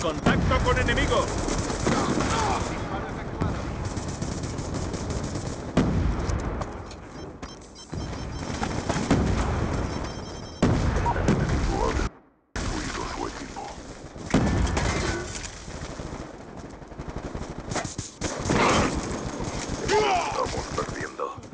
¡Contacto con enemigo! Estamos perdiendo.